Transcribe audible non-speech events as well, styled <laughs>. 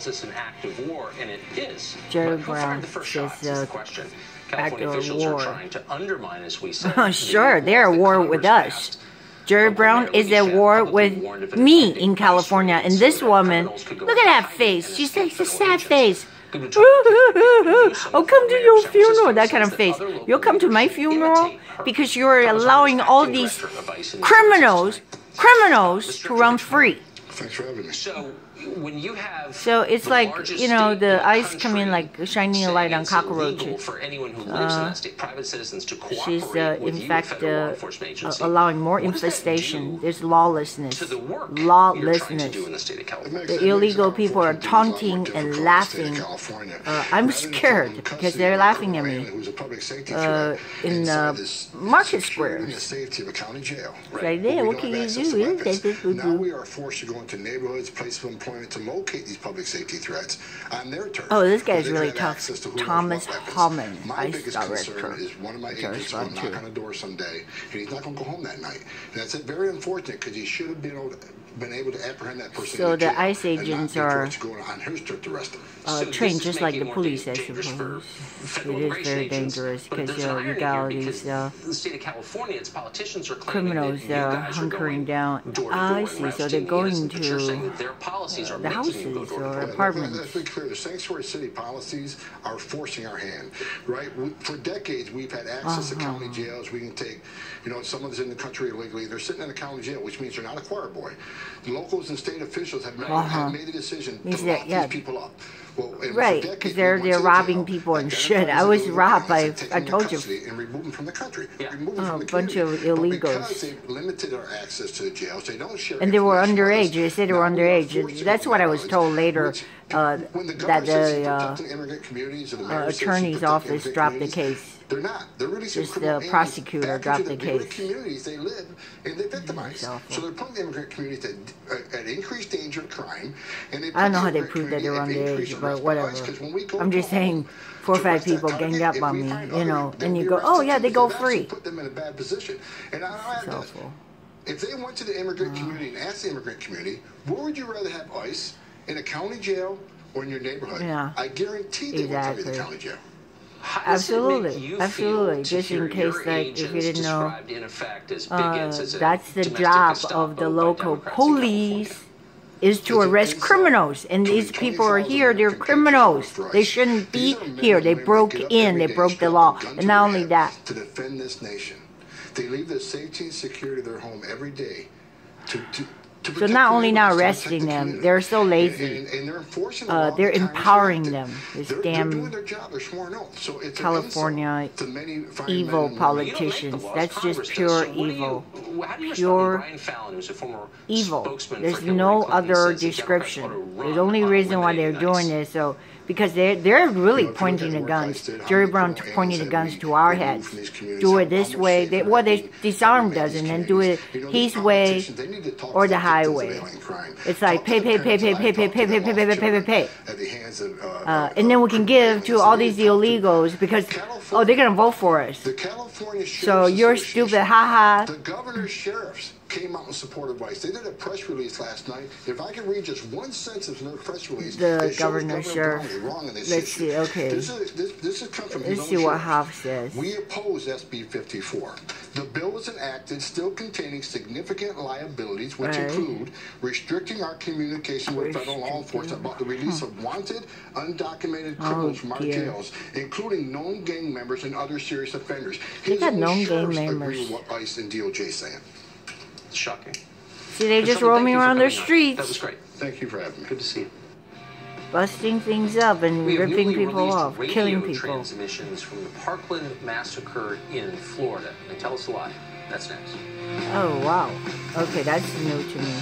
calls this an act of war, and it is. Jerry but Brown the first says, shots is the uh, question. act California of officials war. are trying to undermine, as we <laughs> said. Oh, sure, they're at laws that war with us. passed. Jerry Brown is at war with warned of an me in California, and this woman, criminals could go look at that face. and She escape a sad face. Good to talk. <laughs> oh, come to your funeral, that kind of face. You'll come to my funeral because you're allowing all these director of ICE in New criminals, criminals to run free. Thanks for having me. So when you have So it's like, you know, the the ice coming country like shining a saying light on cockroaches. For anyone who lives in that state, private citizens to cooperate She's, uh, with in you, fact, federal law uh, enforcement uh, allowing more What does that infestation. There's lawlessness. to the work you're to Lawlessness. do in the state of California. The illegal people are enforcement duties a lot more taunting and difficult in the state of laughing. Uh, I'm scared because they're laughing at criminal me. who's a public safety Uh, in, inside uh, this market Square and the safety of a county jail. Right there, what can have you do? to It is weapons. this, boo, Now we are forced to go into neighborhoods, places of employment to locate these public safety threats on their turf. Oh, this guy's really tough. to Thomas what My ICE biggest director. concern is one of my agents will knock on a door someday, and he's not going to go home that night. And that's very unfortunate because he should have been able to, been able to apprehend that person. So the ICE agents are, forced to on his turf to arrest him. Uh, trained just like the police, I suppose. It is very dangerous But 'cause, there's uh, an irony you got all because these, uh, the state of California, its politicians are criminals are hunkering down. door I see. So they're going innocent, but you're to, saying that their policies uh, are the making you go houses or apartments. Let's be clear. The sanctuary city policies are forcing our hand, right? We, for decades, we've had access to county Uh-huh. jails. We can take, you know, someone's in the country illegally. They're sitting in a county jail, which means they're not a choir boy. Locals and state officials have made, Uh-huh. have made the decision Means to that- lock yeah. these people up. Well, Right, decades, 'cause we they're- they're robbing jail, people and shit. I was robbed aliens, by- I take them told you. And remove them from the country. Yeah. Remove Oh, from a bunch of community. But illegals. because they've limited our access to the jails, they don't share And they were information with us. underage. They said they were Now we are underage. That's what I was told later, which- uh, when the that the, uh, protecting immigrant communities the uh, mayor says it's attorney's office dropped the case. They're not. They're releasing Just the prosecutor dropped the very case. communities they live and they victimize. So they're putting the immigrant communities at, at increased danger of crime. And they I don't know how they proved that they're community at increased underage, but whatever. When we go I'm just saying, four or five people ganged up on me, you know, and you go, oh yeah, they go free. Put them in a bad position. And I, It's awful. if they went to the immigrant community and asked the immigrant community, where would you rather have ICE? In a county jail or in your neighborhood? Yeah. I guarantee they would tell you the county jail. How does it make Absolutely, absolutely. Just in case, like, if you didn't know, in effect, as Uh, that's the job of the local Democrats in California. police is to arrest criminals and these people are here they're criminals they shouldn't be These are men here they broke that get up in they broke the law and not only that to defend this nation. They leave the safety and security of their home every day to to. To so not only not arresting protect the them they're so lazy and- and they're enforcing the Uh, they're every time it's empowering them. This damn they're doing their job. They're sworn oath. So it's an California insult to many fine evil men and women. politics. You don't make the politicians. That's just pure So what do you- evil. how do you respond to Pure Brian Fallon, who's a former evil spokesman there's no other says that Democrats description ought to there's only reason why they're eliminating doing this so because they're they're really You know, pointing the guns ICE did, how jerry brown pointing the guns to our heads from these communities? do it this way safer they, have well they we- have disarmed us and then do it communities? You know, his way politicians, they need to talk or the victims of highway it's like to pay pay pay pay pay pay pay pay pay pay pay pay pay At the hands of, uh, uh, uh, and then we can give to all these They need to talk to- illegals because oh they're gonna vote for us so you're stupid haha The governor's sheriffs came out in support of ICE. They did a press release last night. If I could read just one sentence from their press release, The governor, Governor sheriff. Wrong on this Let's issue. see, okay. This is this, this has come from Let's see what. Hoff says. We oppose SB 54. The bill was enacted still containing significant liabilities, which Right. include restricting our communication with federal law enforcement about the release of wanted, undocumented oh, criminals from our Oh, dear. jails, including known gang members and other serious offenders. His known gang sheriffs agree members. with what ICE and DOJ saying. It's shocking. see they And just roll me around their coming on. streets That was great. Thank you for having me. Good to see you. busting things up and We have ripping newly people released off, radio killing people. transmissions from the Parkland massacre in Florida. They tell us a lot. That's next. Oh wow. Okay, that's new to me.